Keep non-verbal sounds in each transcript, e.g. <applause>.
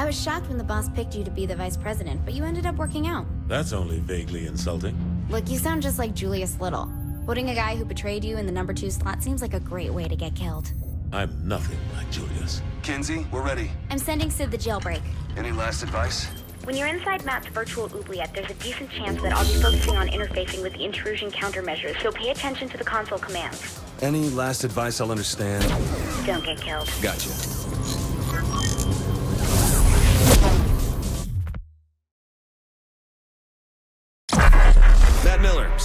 I was shocked when the boss picked you to be the vice president, but you ended up working out. That's only vaguely insulting. Look, you sound just like Julius Little. Putting a guy who betrayed you in the number two slot seems like a great way to get killed. I'm nothing like Julius. Kinzie, we're ready. I'm sending Sid the jailbreak. Any last advice? When you're inside Matt's virtual oubliette, there's a decent chance that I'll be focusing on interfacing with the intrusion countermeasures, so pay attention to the console commands. Any last advice I'll understand? Don't get killed. Gotcha.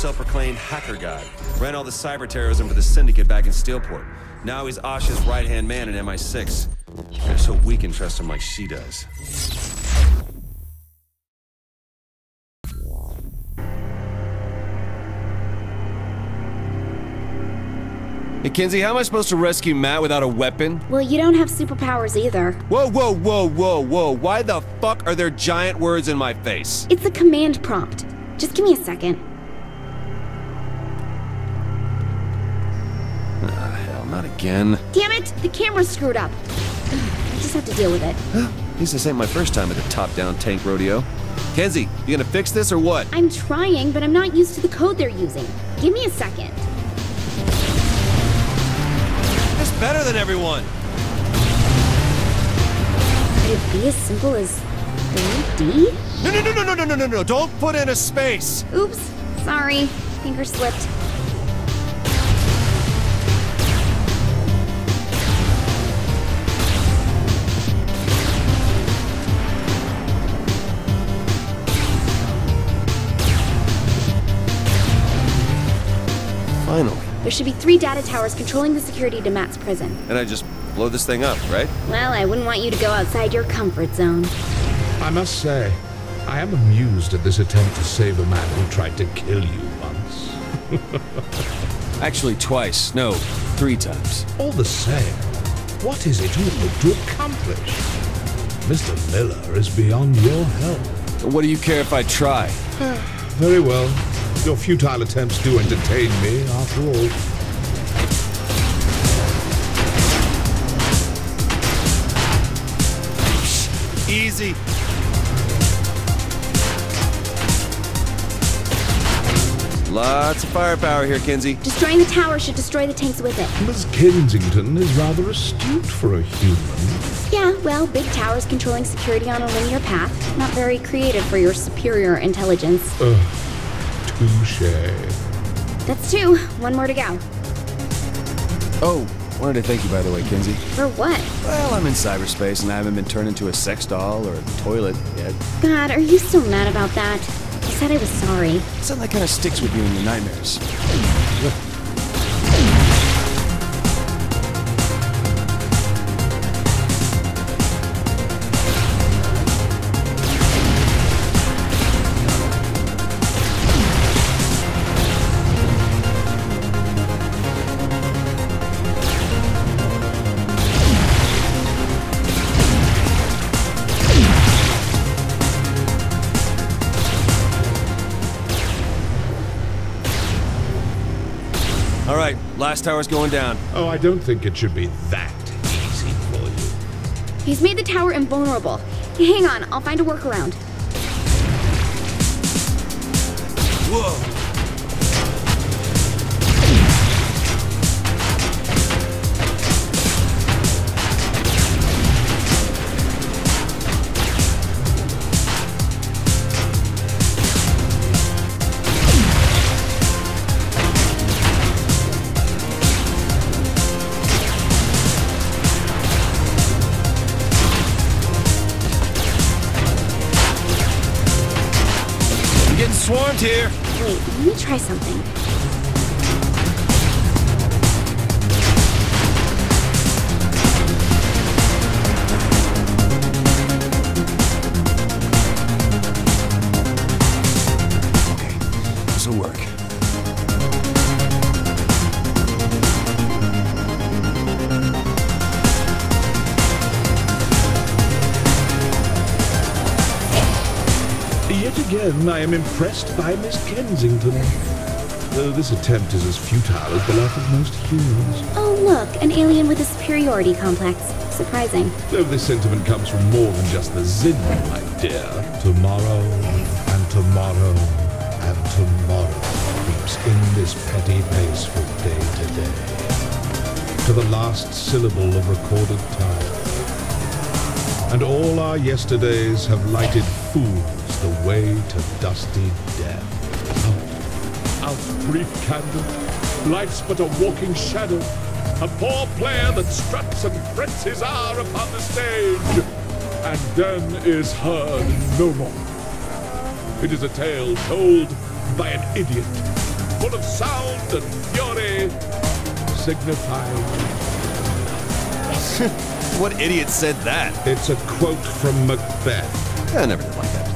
Self-proclaimed hacker god, ran all the cyber terrorism for the Syndicate back in Steelport. Now he's Asha's right-hand man in MI6. They're so weak can trust him like she does. Hey, Kinzie, how am I supposed to rescue Matt without a weapon? Well, you don't have superpowers either. Whoa, whoa, whoa, whoa, whoa. Why the fuck are there giant words in my face? It's a command prompt. Just give me a second. Again. Damn it! The camera's screwed up. I just have to deal with it. At least <gasps> this ain't my first time at a top-down tank rodeo. Kinzie, you gonna fix this or what? I'm trying, but I'm not used to the code they're using. Give me a second. It's better than everyone. Could it be as simple as 3D? No, no, no, no, no, no, no, no, no. Don't put in a space. Oops. Sorry. Finger slipped. Finally. There should be three data towers controlling the security to Matt's prison. And I just blow this thing up, right? Well, I wouldn't want you to go outside your comfort zone. I must say, I am amused at this attempt to save a man who tried to kill you once. <laughs> Actually, twice. No, three times. All the same, what is it you hope to accomplish? Mr. Miller is beyond your help. What do you care if I try? <sighs> Very well. Your futile attempts do entertain me, after all. Easy. Lots of firepower here, Kinzie. Destroying the tower should destroy the tanks with it. Miss Kensington is rather astute for a human. Yeah, well, big towers controlling security on a linear path. Not very creative for your superior intelligence. Ugh, touche. That's two. One more to go. Oh, wanted to thank you, by the way, Kinzie. For what? Well, I'm in cyberspace and I haven't been turned into a sex doll or a toilet yet. God, are you still mad about that? I said I was sorry. Something that kind of sticks with you in your nightmares. Tower's going down. Oh, I don't think it should be that easy for you. He's made the tower invulnerable. Hang on, I'll find a workaround. Whoa! Swarmed here. Wait, let me try something. I am impressed by Miss Kensington. though this attempt is as futile as the life of most humans. Oh, look, an alien with a superiority complex. Surprising. Though this sentiment comes from more than just the Zin, my dear. Tomorrow, and tomorrow, and tomorrow creeps in this petty pace from day to day. To the last syllable of recorded time. And all our yesterdays have lighted fools the way to dusty death. Out, out, brief candle. Life's but a walking shadow. A poor player that struts and frets his hour upon the stage, and then is heard no more. It is a tale told by an idiot, full of sound and fury, signifying. <laughs> What idiot said that? It's a quote from Macbeth. I never did like that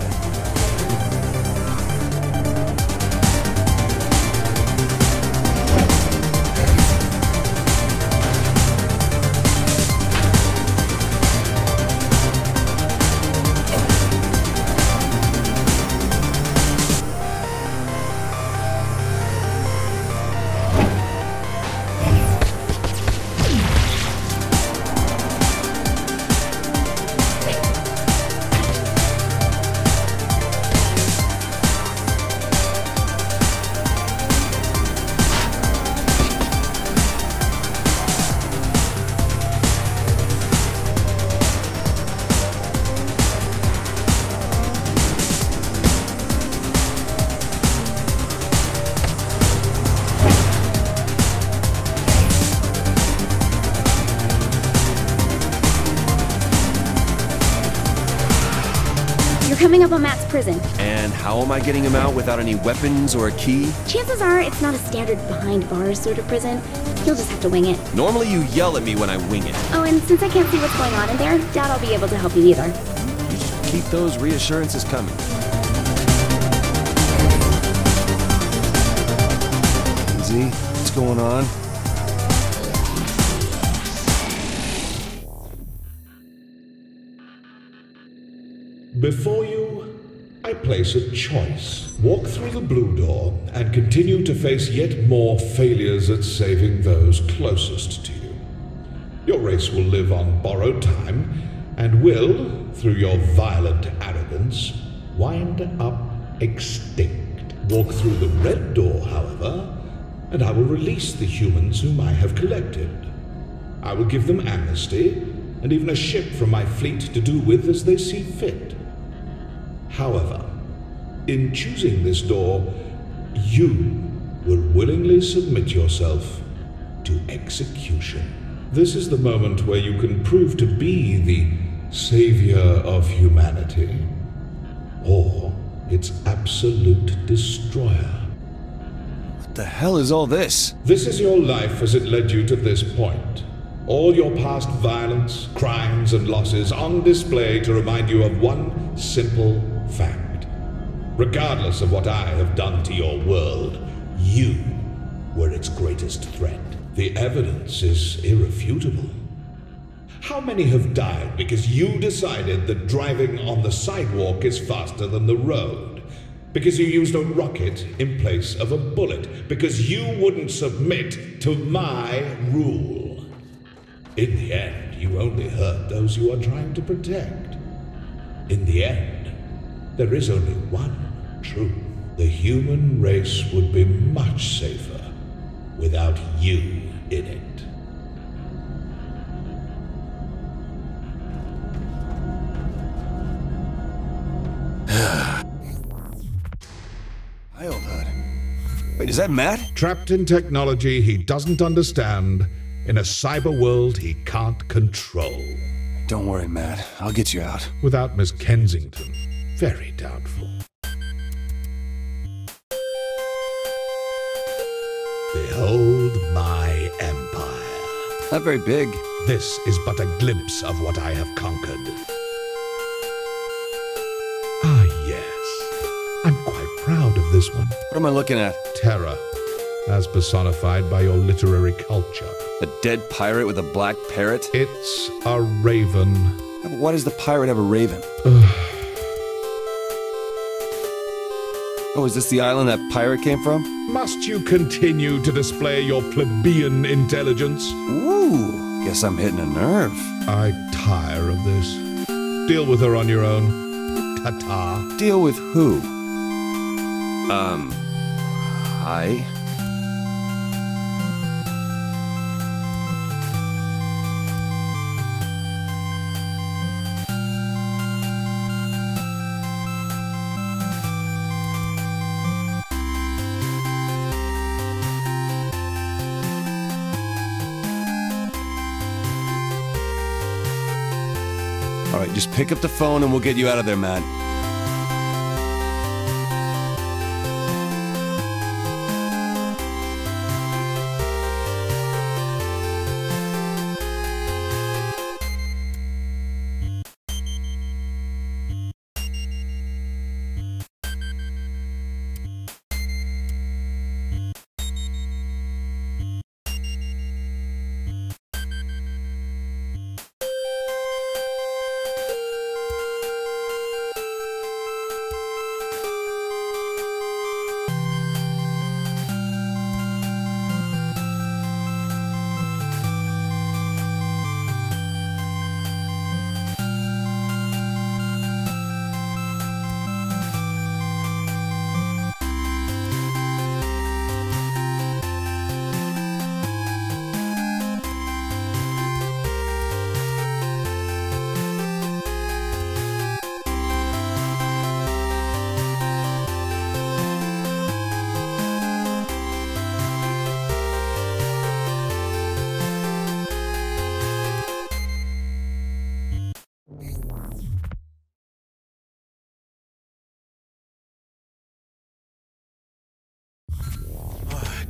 coming up on Matt's prison. And how am I getting him out without any weapons or a key? Chances are it's not a standard behind bars sort of prison. You'll just have to wing it. Normally you yell at me when I wing it. Oh, and since I can't see what's going on in there, doubt I'll be able to help you either. You just keep those reassurances coming. Z, what's going on? Before you, I place a choice. Walk through the blue door and continue to face yet more failures at saving those closest to you. Your race will live on borrowed time and will, through your violent arrogance, wind up extinct. Walk through the red door, however, and I will release the humans whom I have collected. I will give them amnesty and even a ship from my fleet to do with as they see fit. However, in choosing this door, you will willingly submit yourself to execution. This is the moment where you can prove to be the savior of humanity, or its absolute destroyer. What the hell is all this? This is your life as it led you to this point. All your past violence, crimes, and losses on display to remind you of one simple fact. Regardless of what I have done to your world, you were its greatest threat. The evidence is irrefutable. How many have died because you decided that driving on the sidewalk is faster than the road? Because you used a rocket in place of a bullet? Because you wouldn't submit to my rule? In the end, you only hurt those you are trying to protect. In the end, there is only one truth. The human race would be much safer without you in it. <sighs> Wait, is that Matt? Trapped in technology he doesn't understand, in a cyber world he can't control. Don't worry, Matt. I'll get you out. Without Miss Kensington, very doubtful. Behold my empire. Not very big. This is but a glimpse of what I have conquered. Ah, yes. I'm quite proud of this one. What am I looking at? Terror, as personified by your literary culture. A dead pirate with a black parrot? It's a raven. Why does the pirate have a raven? Oh, is this the island that pirate came from? Must you continue to display your plebeian intelligence? Ooh, guess I'm hitting a nerve. I tire of this. Deal with her on your own. Ta-ta. Deal with who? Um, hi? All right, just pick up the phone and we'll get you out of there, Matt.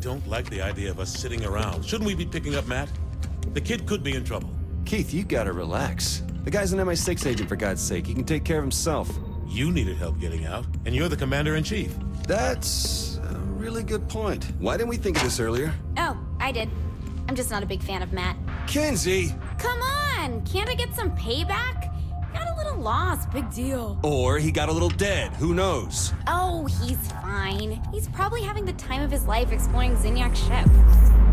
Don't like the idea of us sitting around. Shouldn't we be picking up Matt? The kid could be in trouble. Keith, you gotta relax. The guy's an MI6 agent, for God's sake. He can take care of himself. You needed help getting out, and you're the commander-in-chief. That's a really good point. Why didn't we think of this earlier? Oh, I did. I'm just not a big fan of Matt. Kinzie! Come on! Can't I get some payback? Lost, big deal. Or he got a little dead. Who knows? Oh, he's fine. He's probably having the time of his life exploring Zinyak's ship.